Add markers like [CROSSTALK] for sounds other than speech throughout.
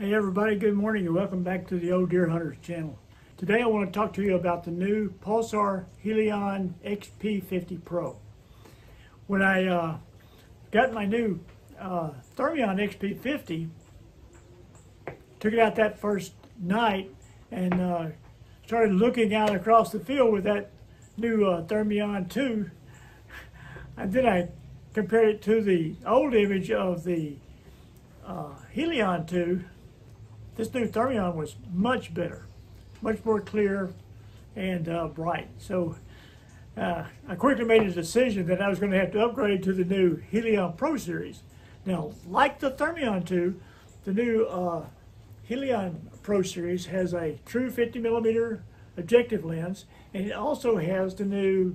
Hey everybody, good morning and welcome back to the Old Deer Hunters channel. Today I want to talk to you about the new Pulsar Helion XP50 Pro. When I uh, got my new uh, Thermion XP50, took it out that first night and uh, started looking out across the field with that new uh, Thermion 2 [LAUGHS] and then I compared it to the old image of the uh, Helion 2 this new Thermion was much better, much more clear and uh, bright. So uh, I quickly made a decision that I was going to have to upgrade to the new Helion Pro Series. Now, like the Thermion 2, the new uh, Helion Pro Series has a true 50 millimeter objective lens, and it also has the new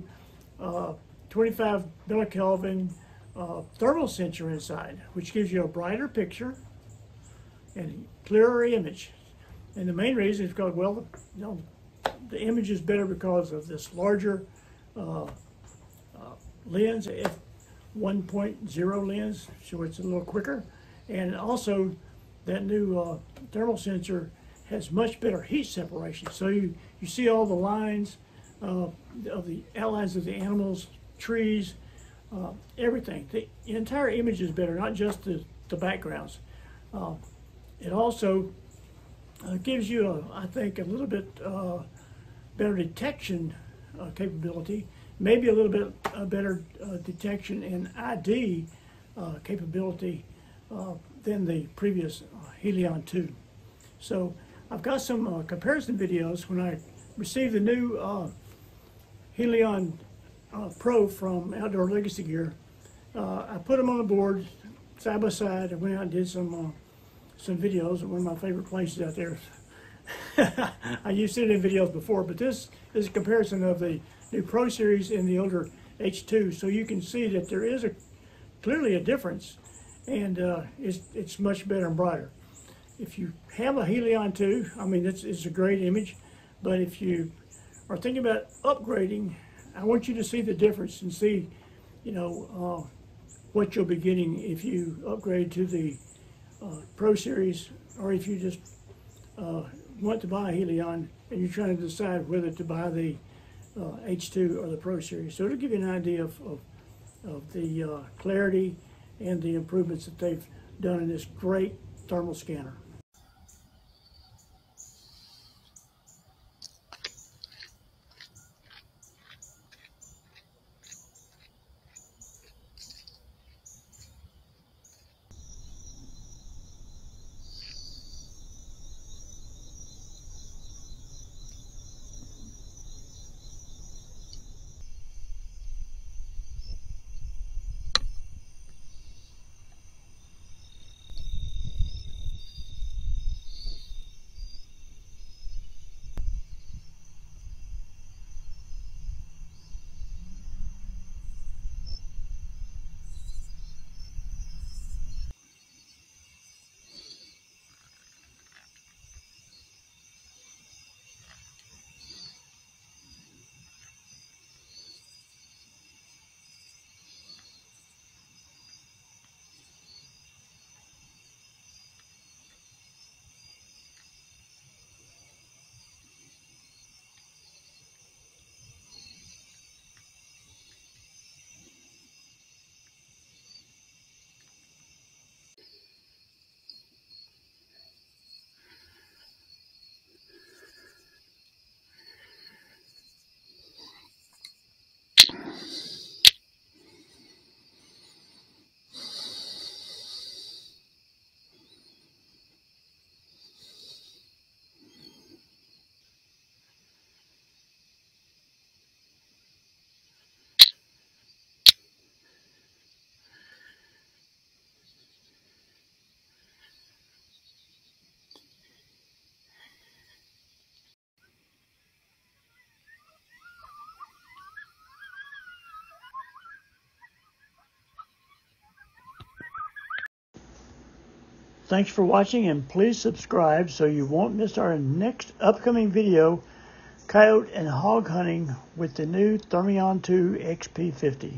uh, 25 millikelvin uh, thermal sensor inside, which gives you a brighter picture and clearer image. And the main reason is because, well, you know, the image is better because of this larger uh, uh, lens, f1.0 lens, so it's a little quicker. And also, that new uh, thermal sensor has much better heat separation. So you, you see all the lines uh, of the outlines of the animals, trees, uh, everything. The entire image is better, not just the, the backgrounds. Uh, it also uh, gives you, a, I think, a little bit uh, better detection uh, capability, maybe a little bit uh, better uh, detection and ID uh, capability than the previous Helion 2. So I've got some comparison videos when I received the new Helion Pro from Outdoor Legacy Gear. I put them on the board side by side. I went out and did some some videos of one of my favorite places out there. [LAUGHS] I used it in videos before, but this is a comparison of the new Pro Series and the older H2. So you can see that there is a clearly a difference, and uh, it's, it's much better and brighter. If you have a Helion 2, I mean, it's, it's a great image, but if you are thinking about upgrading, I want you to see the difference and see, you know, uh, what you'll be getting if you upgrade to the uh, Pro Series, or if you just uh, want to buy a Helion and you're trying to decide whether to buy the uh, H2 or the Pro Series. So it'll give you an idea of, of, of the uh, clarity and the improvements that they've done in this great thermal scanner. Thanks for watching and please subscribe so you won't miss our next upcoming video, coyote and hog hunting with the new Thermion 2 XP50.